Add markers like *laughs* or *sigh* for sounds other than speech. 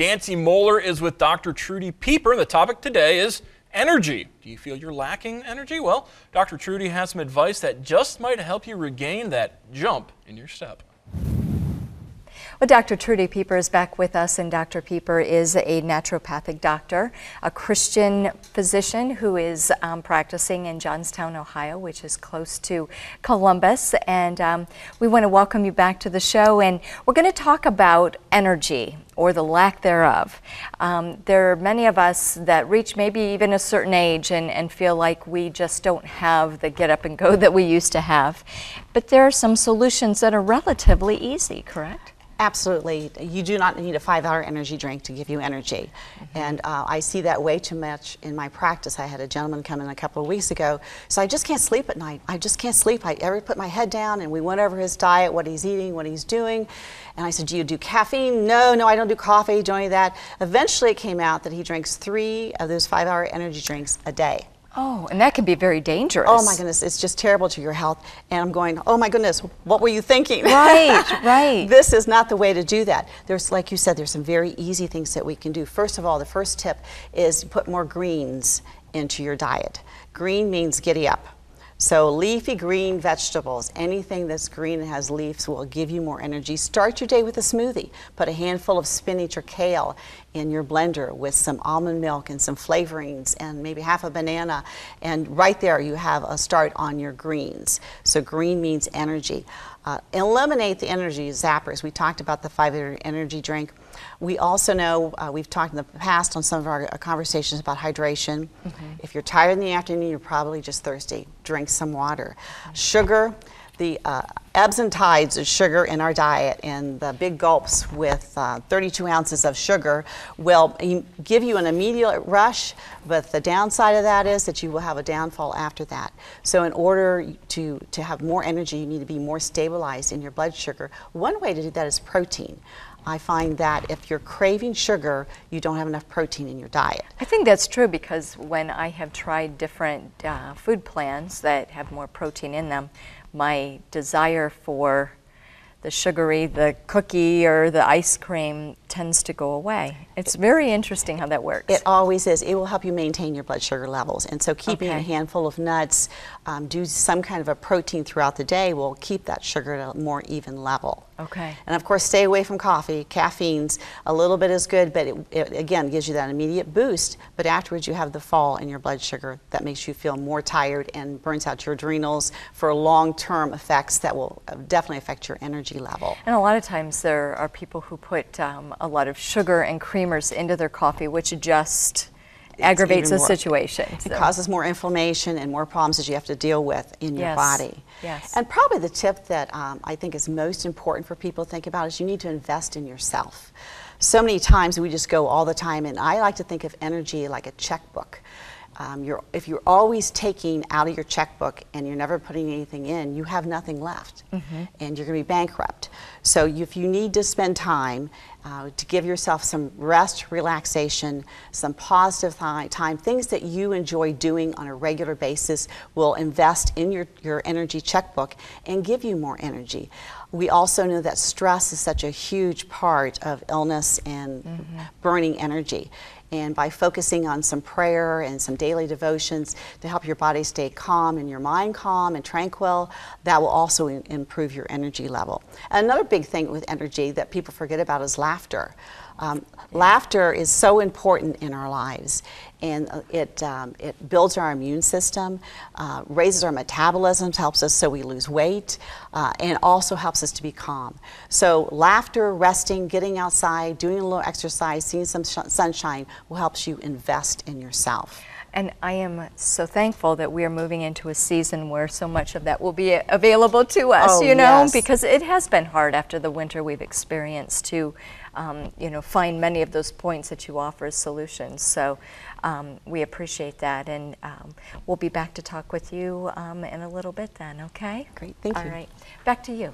Dancy Moeller is with Dr. Trudy Pieper, the topic today is energy. Do you feel you're lacking energy? Well, Dr. Trudy has some advice that just might help you regain that jump in your step. Well, Dr. Trudy Pieper is back with us, and Dr. Pieper is a naturopathic doctor, a Christian physician who is um, practicing in Johnstown, Ohio, which is close to Columbus. And um, we want to welcome you back to the show, and we're going to talk about energy or the lack thereof. Um, there are many of us that reach maybe even a certain age and, and feel like we just don't have the get up and go *laughs* that we used to have. But there are some solutions that are relatively easy, correct? Absolutely. You do not need a five hour energy drink to give you energy. Mm -hmm. And uh, I see that way too much in my practice. I had a gentleman come in a couple of weeks ago. So I just can't sleep at night. I just can't sleep. I ever put my head down and we went over his diet, what he's eating, what he's doing. And I said, Do you do caffeine? No, no, I don't do coffee, don't do that. Eventually it came out that he drinks three of those five hour energy drinks a day. Oh, and that can be very dangerous. Oh my goodness, it's just terrible to your health. And I'm going, oh my goodness, what were you thinking? Right, *laughs* right. this is not the way to do that. There's, like you said, there's some very easy things that we can do. First of all, the first tip is put more greens into your diet. Green means giddy up. So leafy green vegetables, anything that's green and has leaves will give you more energy. Start your day with a smoothie. Put a handful of spinach or kale in your blender with some almond milk and some flavorings and maybe half a banana. And right there you have a start on your greens. So green means energy. Uh, eliminate the energy zappers. We talked about the five energy drink. We also know, uh, we've talked in the past on some of our uh, conversations about hydration. Mm -hmm. If you're tired in the afternoon, you're probably just thirsty. Drink some water. Mm -hmm. Sugar, the uh, ebbs and tides of sugar in our diet and the big gulps with uh, 32 ounces of sugar will give you an immediate rush, but the downside of that is that you will have a downfall after that. So in order to, to have more energy, you need to be more stabilized in your blood sugar. One way to do that is protein. I find that if you're craving sugar, you don't have enough protein in your diet. I think that's true because when I have tried different uh, food plans that have more protein in them, my desire for the sugary, the cookie or the ice cream tends to go away. It's very interesting how that works. It always is. It will help you maintain your blood sugar levels. And so keeping okay. a handful of nuts, um, do some kind of a protein throughout the day will keep that sugar at a more even level. Okay. And of course, stay away from coffee. Caffeine's a little bit is good, but it, it, again gives you that immediate boost. But afterwards, you have the fall in your blood sugar that makes you feel more tired and burns out your adrenals for long-term effects that will uh, definitely affect your energy level. And a lot of times, there are people who put um, a lot of sugar and creamers into their coffee, which just aggravates the situation. It so. causes more inflammation and more problems that you have to deal with in your yes. body. Yes. And probably the tip that um, I think is most important for people to think about is you need to invest in yourself. So many times we just go all the time, and I like to think of energy like a checkbook. Um, you're, if you're always taking out of your checkbook and you're never putting anything in, you have nothing left, mm -hmm. and you're going to be bankrupt. So if you need to spend time uh, to give yourself some rest, relaxation, some positive th time, things that you enjoy doing on a regular basis will invest in your, your energy checkbook and give you more energy. We also know that stress is such a huge part of illness and mm -hmm. burning energy. And by focusing on some prayer and some daily devotions to help your body stay calm and your mind calm and tranquil, that will also improve your energy level. Another big thing with energy that people forget about is laughter. Um, laughter is so important in our lives and uh, it, um, it builds our immune system, uh, raises our metabolism, helps us so we lose weight, uh, and also helps us to be calm. So laughter, resting, getting outside, doing a little exercise, seeing some sunshine will help you invest in yourself. And I am so thankful that we are moving into a season where so much of that will be available to us, oh, you know, yes. because it has been hard after the winter we've experienced to, um, you know, find many of those points that you offer as solutions. So um, we appreciate that. And um, we'll be back to talk with you um, in a little bit then, okay? Great, thank All you. All right, back to you.